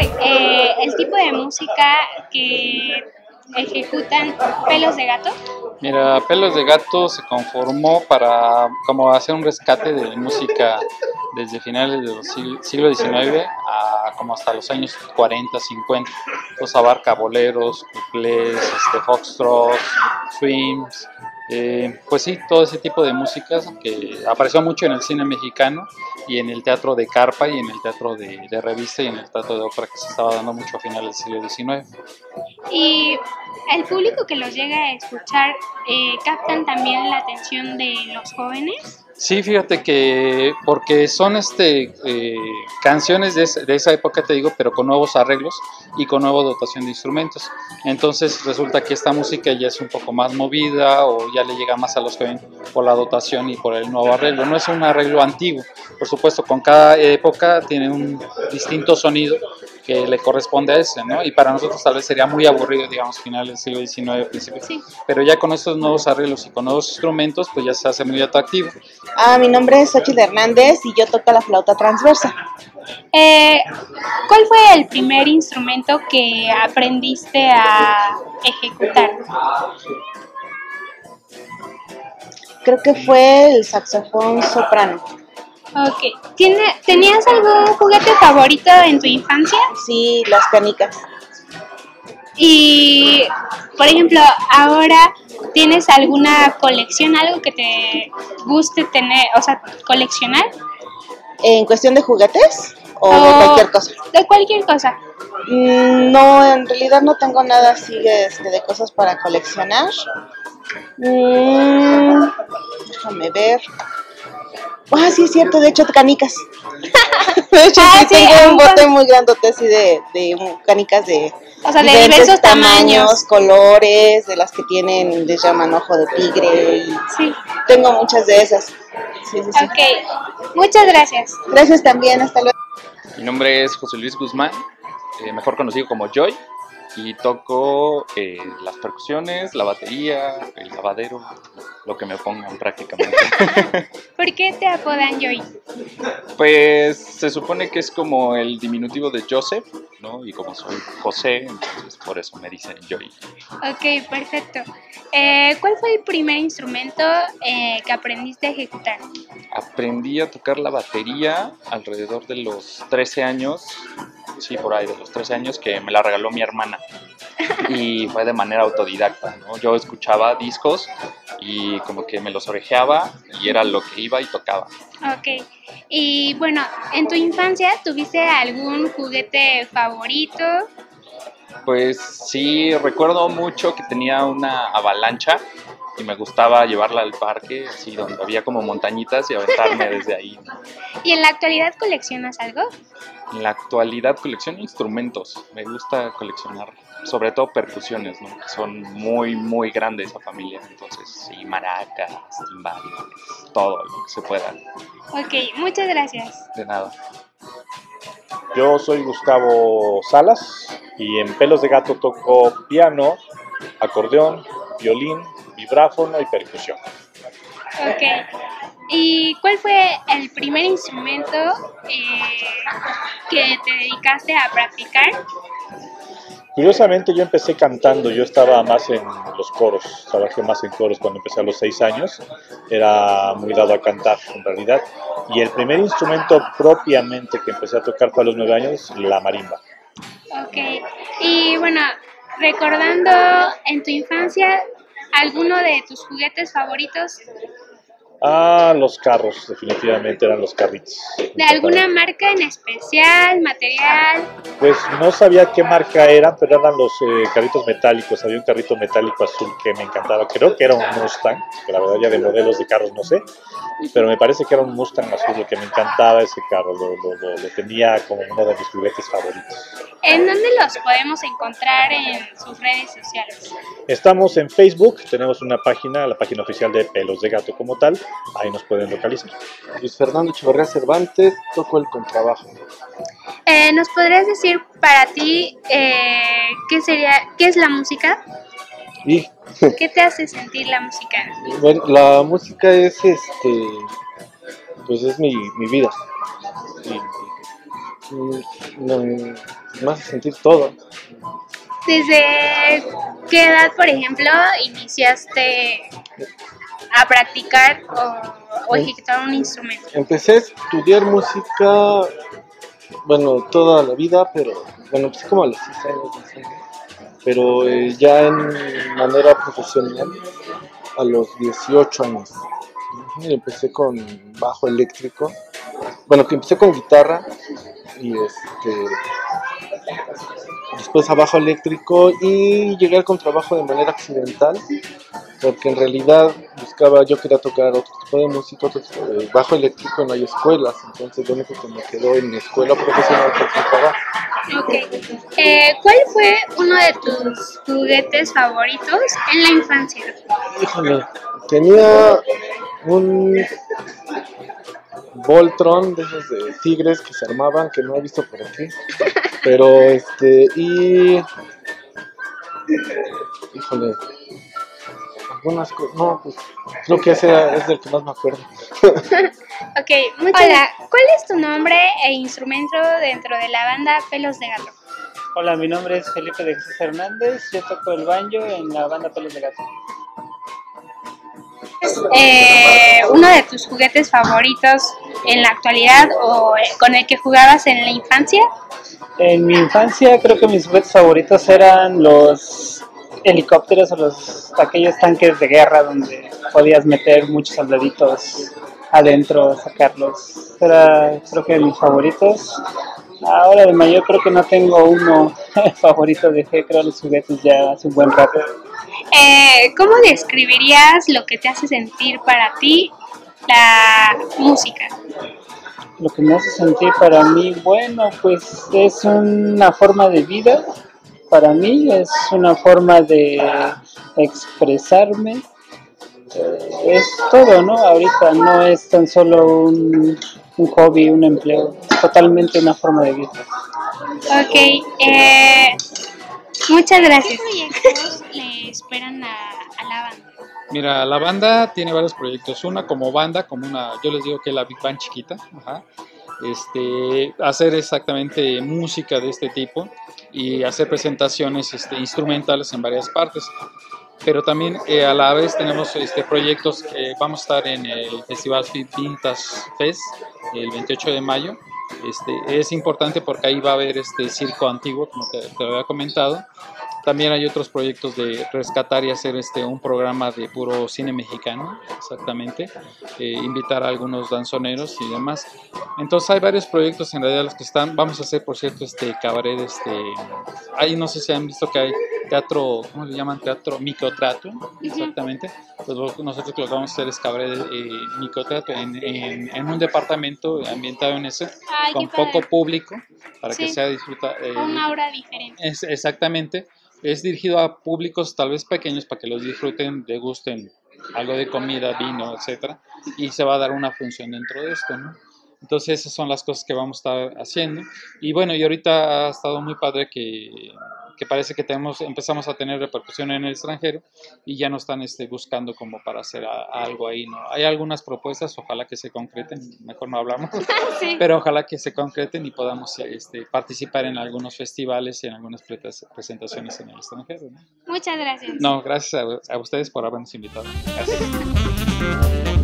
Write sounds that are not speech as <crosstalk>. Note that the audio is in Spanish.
eh, el tipo de música que ejecutan pelos de gato. Mira, Pelos de Gato se conformó para como hacer un rescate de música desde finales del siglo, XIX a como hasta los años 40, 50. Entonces abarca boleros, cuplés, este, foxtrot, swings, eh, pues sí, todo ese tipo de músicas que apareció mucho en el cine mexicano y en el teatro de carpa y en el teatro de, revista y en el teatro de ópera que se estaba dando mucho a finales del siglo XIX. Y el público que los llega a escuchar eh, captan también la atención de los jóvenes. Sí, fíjate que porque son este eh, canciones de, de esa época, te digo, pero con nuevos arreglos y con nueva dotación de instrumentos. Entonces resulta que esta música ya es un poco más movida o ya le llega más a los jóvenes por la dotación y por el nuevo arreglo. No es un arreglo antiguo, por supuesto, con cada época tiene un distinto sonido que le corresponde a ese, ¿no? Y para nosotros tal vez sería muy aburrido, digamos, final del siglo XIX, principio. Sí. Pero ya con estos nuevos arreglos y con nuevos instrumentos, pues ya se hace muy atractivo. Ah, mi nombre es Xochitl Hernández y yo toco la flauta transversa. Eh, ¿Cuál fue el primer instrumento que aprendiste a ejecutar? Creo que fue el saxofón soprano. Ok. ¿Tiene, ¿Tenías algún juguete favorito en tu infancia? Sí, las canicas. Y, por ejemplo, ahora tienes alguna colección, algo que te guste tener, o sea, coleccionar ¿En cuestión de juguetes o de cualquier cosa? de cualquier cosa. Mm, No, en realidad no tengo nada así este, de cosas para coleccionar. Mm, déjame ver. Ah, sí, es cierto, de hecho, canicas. <laughs> de hecho, Ah, sí, sí, tengo un bote muy grandote así de, de canicas de O sea, de diversos tamaños. colores, de las que tienen, les llaman ojo de tigre. Y Sí. tengo muchas de esas. Sí, sí, sí. Ok. Muchas gracias. Gracias también, hasta luego. Mi nombre es José Luis Guzmán, eh, mejor conocido como Joy, y toco eh, las percusiones, la batería, el lavadero, lo que me pongan prácticamente. <laughs> ¿Por qué te apodan Joy? pues se supone que es como el diminutivo de Joseph, ¿no? Y como soy José, entonces por eso me dicen Joy. Ok, perfecto. Eh, ¿Cuál fue el primer instrumento eh, que aprendiste a ejecutar? Aprendí a tocar la batería alrededor de los 13 años, sí, por ahí de los 13 años, que me la regaló mi hermana. Y fue de manera autodidacta, ¿no? Yo escuchaba discos y como que me los orejeaba y era lo que iba y tocaba. Ok. Y bueno, en tu infancia, ¿tuviste algún juguete favorito? Pues sí, recuerdo mucho que tenía una avalancha y me gustaba llevarla al parque, así donde había como montañitas y aventarme desde ahí. ¿no? ¿Y en la actualidad coleccionas algo? En la actualidad colecciono instrumentos. Me gusta coleccionar, sobre todo percusiones, ¿no? Que son muy, muy grandes esa familia. Entonces, sí, maracas, timbales, todo lo que se pueda. Ok, muchas gracias. De nada. Yo soy Gustavo Salas y en Pelos de Gato toco piano, acordeón, violín, vibráfono y percusión. Ok. ¿Y cuál fue el primer instrumento eh, que te dedicaste a practicar? Curiosamente yo empecé cantando, yo estaba más en los coros, trabajé más en coros cuando empecé a los seis años, era muy dado a cantar en realidad, y el primer instrumento propiamente que empecé a tocar fue a los nueve años, la marimba. Ok. Y bueno, recordando en tu infancia, ¿alguno de tus juguetes favoritos? Ah, los carros, definitivamente eran los carritos. ¿De alguna marca en especial, material? Pues no sabía qué marca eran, pero eran los eh, carritos metálicos. Había un carrito metálico azul que me encantaba. Creo que era un Mustang, que la verdad ya de modelos de carros no sé. Pero me parece que era un Mustang azul, lo que me encantaba ese carro. Lo, lo- lo- lo tenía como uno de mis juguetes favoritos. ¿En dónde los podemos encontrar en sus redes sociales? Estamos en Facebook, tenemos una página, la página oficial de Pelos de Gato como tal. Ahí nos pueden localizar. Luis Fernando Echeverría Cervantes, toco el contrabajo. Eh, ¿Nos podrías decir para ti eh, qué sería, qué es la música? Y <laughs> ¿Qué te hace sentir la música? bueno, la música es este, pues es mi, mi vida. Y, mm, me hace sentir todo. ¿Desde qué edad, por ejemplo, iniciaste a practicar o, o ejecutar un instrumento? Empecé a estudiar música, bueno, toda la vida, pero bueno, empecé como a los 6 años, pero eh, ya en manera profesional a los 18 años. Y empecé con bajo eléctrico, bueno, que empecé con guitarra y este después a bajo eléctrico y llegué al contrabajo de manera accidental porque en realidad buscaba, yo quería tocar otro tipo de música, otro tipo de bajo eléctrico, no hay escuelas, entonces lo único que me quedó en mi escuela profesional fue. Ok. Eh, ¿Cuál fue uno de tus juguetes favoritos en la infancia? Híjole, tenía un Voltron de esos de tigres que se armaban, que no he visto por aquí, <laughs> pero este, y... Híjole, algunas cosas, no, pues creo que ese es del que más me acuerdo. <laughs> Ok, Hola, ¿cuál es tu nombre e instrumento dentro de la banda Pelos de Gato? Hola, mi nombre es Felipe de Jesús Hernández, yo toco el banjo en la banda Pelos de Gato. Eh, uno de tus juguetes favoritos en la actualidad o eh, con el que jugabas en la infancia? En mi infancia creo que mis juguetes favoritos eran los helicópteros o los aquellos tanques de guerra donde podías meter muchos soldaditos adentro, sacarlos. Era creo que mis favoritos. Ahora de mayor creo que no tengo uno <laughs> favorito, dejé creo los juguetes ya hace un buen rato. Eh, ¿Cómo describirías lo que te hace sentir para ti la música? Lo que me hace sentir para mí, bueno, pues es una forma de vida. Para mí es una forma de expresarme. Eh, es todo, ¿no? Ahorita no es tan solo un, un hobby, un empleo, es totalmente una forma de vida. Ok, eh, muchas gracias. ¿Qué proyectos le esperan a, a la banda? Mira, la banda tiene varios proyectos. Una como banda, como una, yo les digo que es la Big Band chiquita. Ajá. Este, hacer exactamente música de este tipo y hacer presentaciones este, instrumentales en varias partes. Pero también eh, a la vez tenemos este, proyectos que vamos a estar en el Festival Vintage Fest el 28 de mayo. Este, es importante porque ahí va a haber este circo antiguo, como te, te había comentado. También hay otros proyectos de rescatar y hacer este un programa de puro cine mexicano, exactamente. Eh, invitar a algunos danzoneros y demás. Entonces hay varios proyectos en realidad los que están. Vamos a hacer, por cierto, este cabaret, este. Ahí no sé si han visto que hay teatro, ¿cómo le llaman? Teatro microteatro, exactamente. Pues nosotros lo que vamos a hacer es cabaret eh, microteatro en, en, en, un departamento ambientado en ese, Ay, con poco público, para que sea disfruta. eh, Una hora diferente. es, exactamente. Es dirigido a públicos tal vez pequeños para que los disfruten, degusten algo de comida, vino, etcétera, y se va a dar una función dentro de esto, ¿no? Entonces esas son las cosas que vamos a estar haciendo. Y bueno, y ahorita ha estado muy padre que, que parece que tenemos, empezamos a tener repercusión en el extranjero y ya nos están este, buscando como para hacer a- algo ahí, ¿no? Hay algunas propuestas, ojalá que se concreten, mejor no hablamos, <laughs> Sí. pero ojalá que se concreten y podamos este, participar en algunos festivales y en algunas presentaciones en el extranjero. ¿no? Muchas gracias. No, gracias a, a ustedes por habernos invitado. Gracias. <laughs>